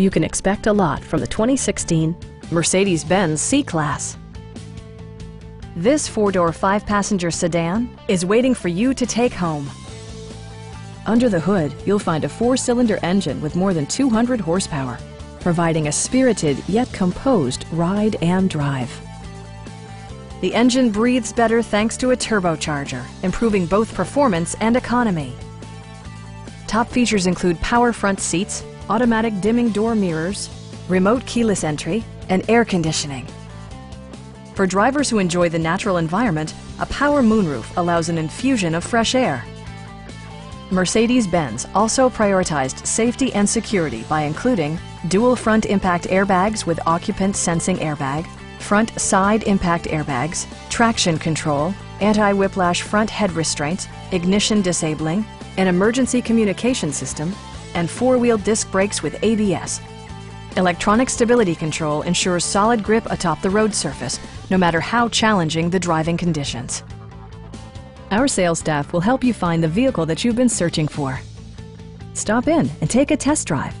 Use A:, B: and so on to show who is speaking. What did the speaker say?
A: You can expect a lot from the 2016 Mercedes-Benz C-Class. This four-door, five-passenger sedan is waiting for you to take home. Under the hood, you'll find a four-cylinder engine with more than 200 horsepower, providing a spirited yet composed ride and drive. The engine breathes better thanks to a turbocharger, improving both performance and economy. Top features include power front seats, automatic dimming door mirrors, remote keyless entry, and air conditioning. For drivers who enjoy the natural environment, a power moonroof allows an infusion of fresh air. Mercedes-Benz also prioritized safety and security by including dual front impact airbags with occupant sensing airbag, front side impact airbags, traction control, anti-whiplash front head restraints, ignition disabling, an emergency communication system, and four-wheel disc brakes with ABS. Electronic stability control ensures solid grip atop the road surface, no matter how challenging the driving conditions. Our sales staff will help you find the vehicle that you've been searching for. Stop in and take a test drive.